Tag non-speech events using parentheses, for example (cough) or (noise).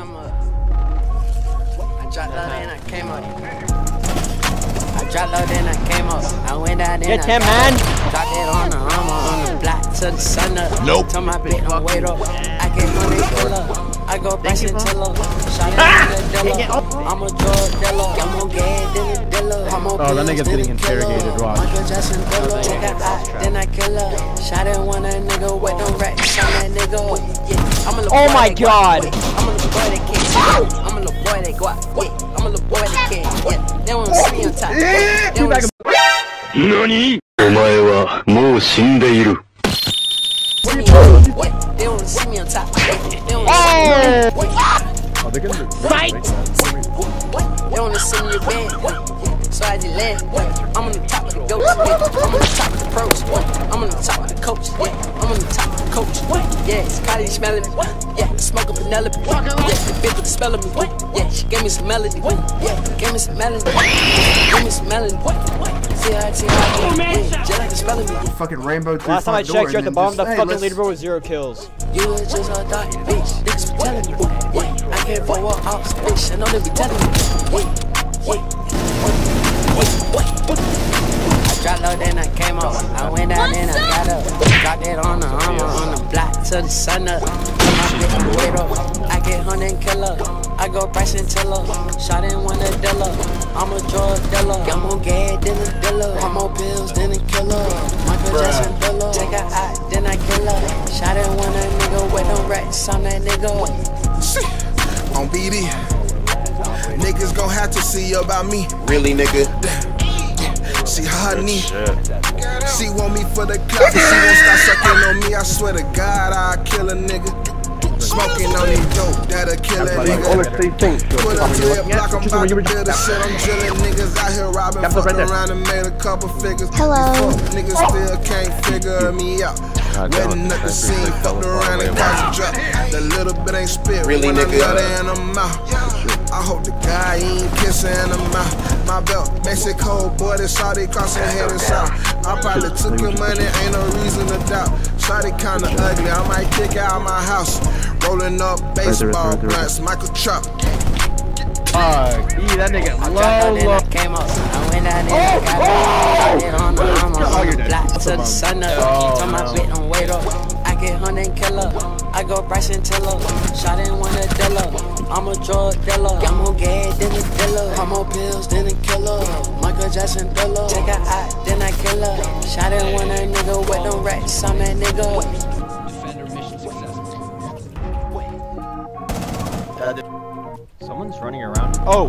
come up. I dropped low, then I came up. I dropped low, then I came up. I went down, then Get I him, man. up. Dropped it on the armor, on the block till the sun up. Nope. Tell my bitch, don't wait up. I get money killer. I go back and tell her. Shot it on the dealer. I'm a drug dealer. I'm a gay dealer, dealer. I'm a Oh, that nigga's pills, getting then a killer. interrogated, watch. Michael Jackson thriller. Take a hot, then I kill her. Shot it one a nigga with them racks on that nigga. Yeah, I'm a little Oh boy my that go God. out. I'm a little boy that can't. I'm a little boy that go out. Yeah, I'm a little boy that can't. Yeah, they wanna see me on top. They wanna NANI お前はもう死んでいる。 See me on top. What? They wanna see me on top. They wanna see me. What? Oh, they're gonna Fight! They wanna see me in bed. So I just let. I'm on the top of the goat. Yeah. I'm on the top of the pros. I'm on the top of the coach. I'm on the top of the coach. Yeah, it's Cardi smelling me. Yeah, smoke Penelope. Yeah, the bitch with the me. Yeah, she gave me some melody. Yeah, gave me some melody. Give me some melody. Fucking rainbow through Last time I checked, you're at the then bottom of the hey, fucking let's- leaderboard with zero kills. You was just a dark bitch. Niggas be telling me. Yeah, I can't for walk off, bitch. I know they be telling me. Yeah, yeah. I dropped low, then I came up. I went down, then I got up. Dropped it on the armor, on the block till the sun up. Put my bitch on weight up. I get hunting killer. I go Bryson Tiller. Shot in one a dealer. I'm a drug dealer. I'm more gay than a dealer. I'm more pills than a killer. Michael Jackson thriller. Take a eye, then I kill her. Shot in one a nigga with them racks on that nigga. (laughs) on BD. Niggas gon' have to see about me. Really, nigga? (laughs) She her knee. She want me for the clout. She won't stop sucking on me. I swear to God, I'll kill a nigga. Smoking on these dope, that'll kill a nigga. Put up to your block, I'm about to build a shit. I'm drilling niggas out here robbing, Capital fucking around and made a couple figures. Hello. These Niggas still can't figure me out. Wetting up the scene, fucked around and got you dropped. The little bit ain't spit, Really, when nigga? I nut her in the mouth. I hope the guy ain't kissing in the mouth. My belt, Mexico, boy, this shawty crossing head and south. I probably took your money, ain't no reason to doubt. Shawty kinda ugly, I might kick out my house. Rolling up baseball blunts, Michael Trump. Fuck. Eee, that nigga I low, out, then low. I came up. I went down, then I oh, got up. Dropped it on the armor, Oh, on you're the dead. block That's till a the bum. sun up. Oh, Tell my no. bitch don't wait up. Get hunting killer. I go Bryson Tiller. Shot in one a dealer. I'm a drug dealer. I'm more gay than a dealer. I'm more pills than a killer. Michael Jackson thriller. Take a eye, then I kill her. Shot in one a nigga with them racks on that nigga. Someone's running around. Oh!